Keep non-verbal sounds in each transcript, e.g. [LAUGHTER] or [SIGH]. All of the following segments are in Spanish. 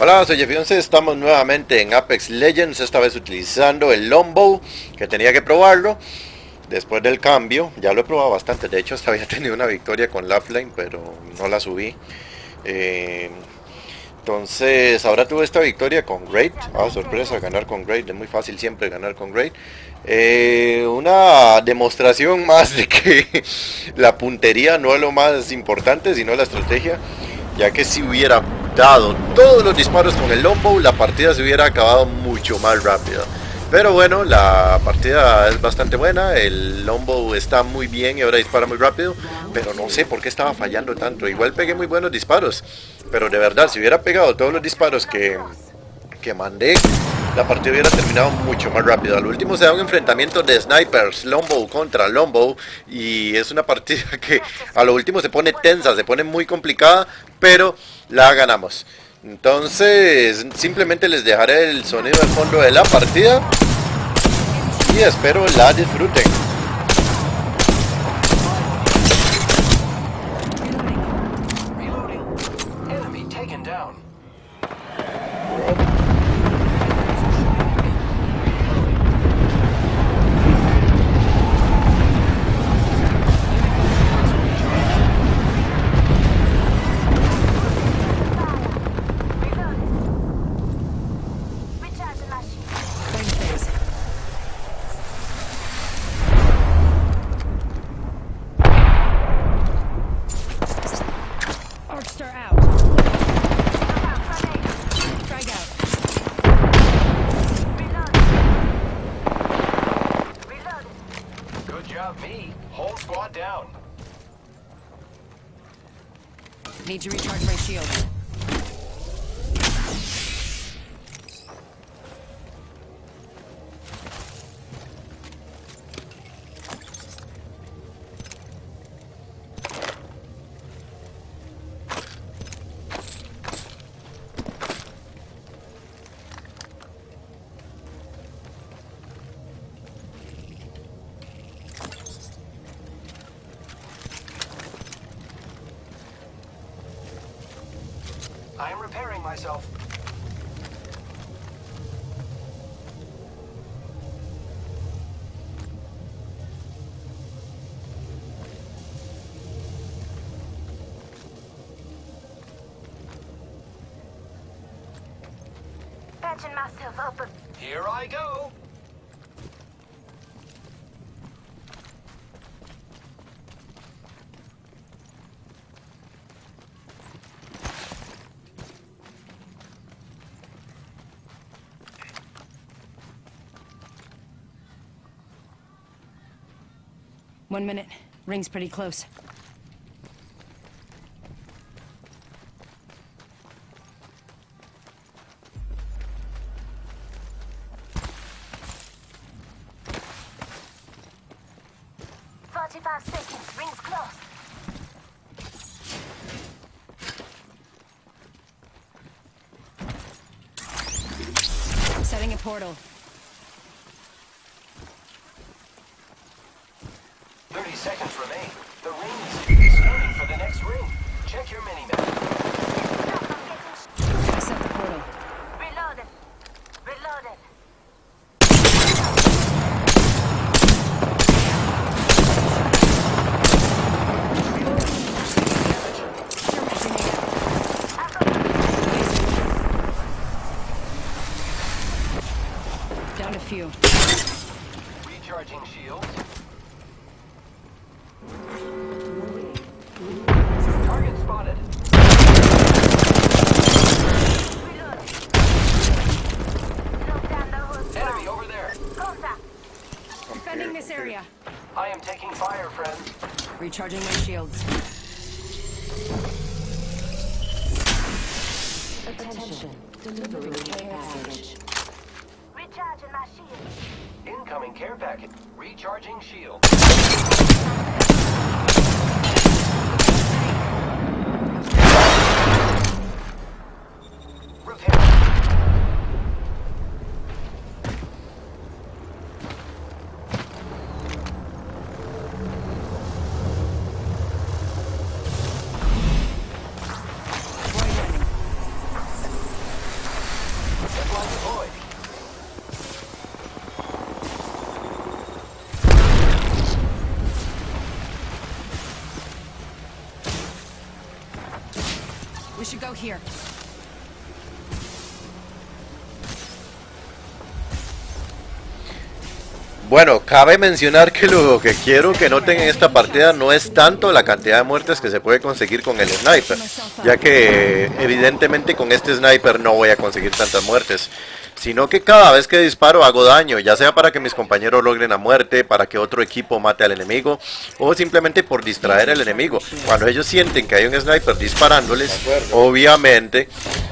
Hola, soy Jeff estamos nuevamente en Apex Legends, esta vez utilizando el Longbow, que tenía que probarlo después del cambio, ya lo he probado bastante, de hecho hasta había [LAUGHS] tenido una victoria con play pero no la subí. Eh, entonces, ahora tuve esta victoria con Great. Ah, sorpresa, ganar con Great. Es muy fácil siempre ganar con Great. Eh, una demostración más de que [LAUGHS] la puntería no es lo más importante, sino la estrategia. Ya que si hubiera Dado todos los disparos con el Lombo la partida se hubiera acabado mucho más rápido. Pero bueno, la partida es bastante buena, el Lombo está muy bien y ahora dispara muy rápido, pero no sé por qué estaba fallando tanto. Igual pegué muy buenos disparos, pero de verdad, si hubiera pegado todos los disparos que, que mandé, la partida hubiera terminado mucho más rápido. Al último se da un enfrentamiento de snipers, Lombo contra Lombo, y es una partida que a lo último se pone tensa, se pone muy complicada, pero la ganamos. Entonces, simplemente les dejaré el sonido de fondo de la partida y espero la disfruten. me. Whole squad down. Need to recharge my shield. repairing myself. Patching myself up. Here I go. One minute. Ring's pretty close. Forty-five seconds. Ring's close. Setting a portal. seconds remain. The ring is scanning for the next ring. Check your mini-map. Recharging my shields. Attention. Delivering care package. Recharging my Incoming care package. Recharging shield. Bueno, cabe mencionar que lo que quiero que noten en esta partida no es tanto la cantidad de muertes que se puede conseguir con el sniper, ya que evidentemente con este sniper no voy a conseguir tantas muertes sino que cada vez que disparo hago daño, ya sea para que mis compañeros logren la muerte, para que otro equipo mate al enemigo, o simplemente por distraer al enemigo. Cuando ellos sienten que hay un sniper disparándoles, obviamente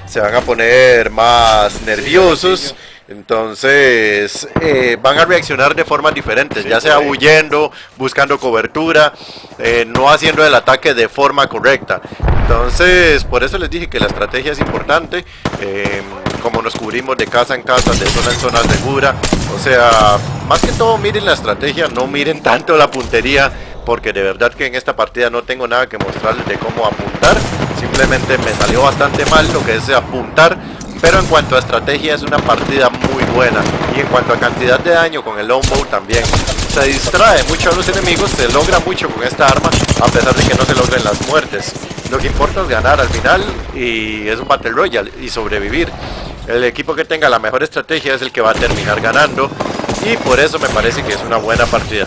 se van a poner más nerviosos. Entonces eh, van a reaccionar de formas diferentes, ya sea huyendo, buscando cobertura, eh, no haciendo el ataque de forma correcta. Entonces, por eso les dije que la estrategia es importante, eh, como nos cubrimos de casa en casa, de zona en zona segura. O sea, más que todo miren la estrategia, no miren tanto la puntería, porque de verdad que en esta partida no tengo nada que mostrarles de cómo apuntar. Simplemente me salió bastante mal lo que es apuntar pero en cuanto a estrategia es una partida muy buena y en cuanto a cantidad de daño con el longbow también se distrae mucho a los enemigos, se logra mucho con esta arma a pesar de que no se logren las muertes lo que importa es ganar al final y es un Battle Royale y sobrevivir el equipo que tenga la mejor estrategia es el que va a terminar ganando y por eso me parece que es una buena partida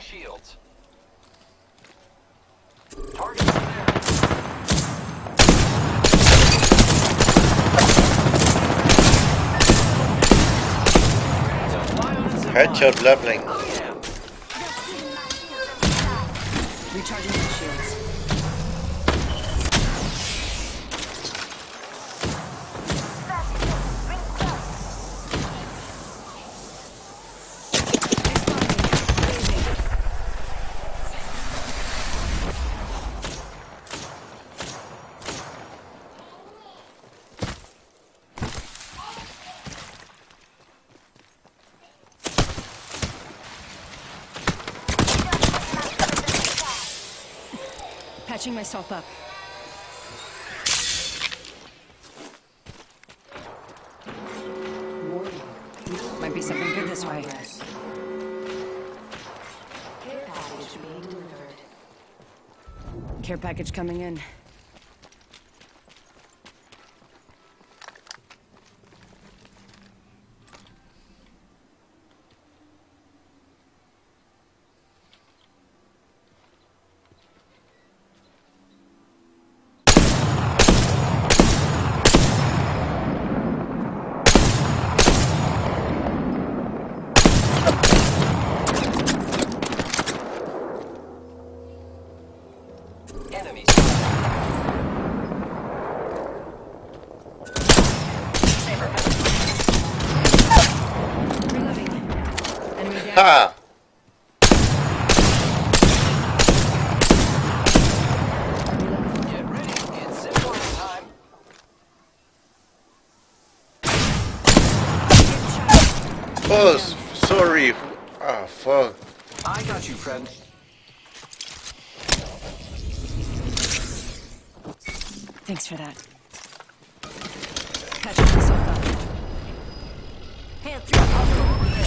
shields. Target there. Headshot leveling. Recharging myself up. Might be something good this way. Care package coming in. Ha! Oh, sorry. Ah, oh, fuck. I got you, friend. Thanks for that. Catch up. Hand through.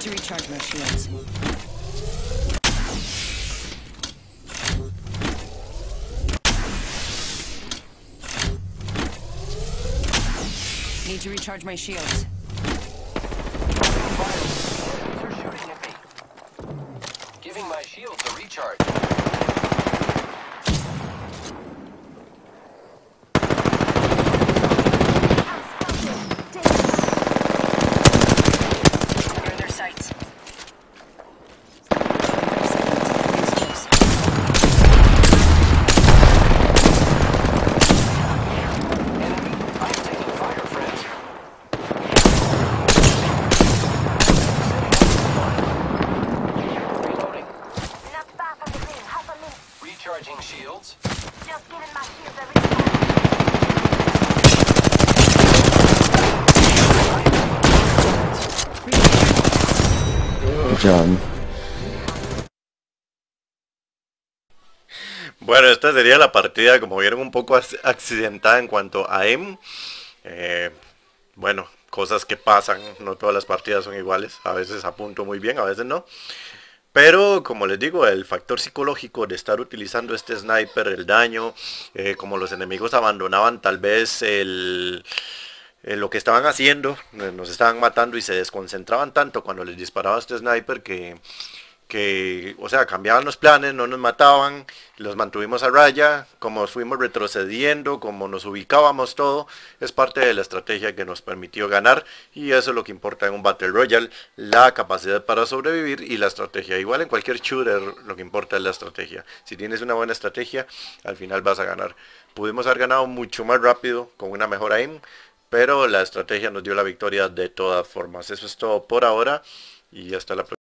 need to recharge my shields. Need to recharge my shields. Bueno, esta sería la partida, como vieron, un poco accidentada en cuanto a M. Eh, bueno, cosas que pasan, no todas las partidas son iguales, a veces apunto muy bien, a veces no. Pero como les digo, el factor psicológico de estar utilizando este sniper, el daño, eh, como los enemigos abandonaban tal vez el, eh, lo que estaban haciendo, eh, nos estaban matando y se desconcentraban tanto cuando les disparaba este sniper que, que, o sea, cambiaban los planes, no nos mataban, los mantuvimos a raya, como fuimos retrocediendo, como nos ubicábamos todo, es parte de la estrategia que nos permitió ganar y eso es lo que importa en un Battle Royale, la capacidad para sobrevivir y la estrategia. Igual en cualquier shooter lo que importa es la estrategia. Si tienes una buena estrategia, al final vas a ganar. Pudimos haber ganado mucho más rápido con una mejor aim, pero la estrategia nos dio la victoria de todas formas. Eso es todo por ahora y hasta la próxima.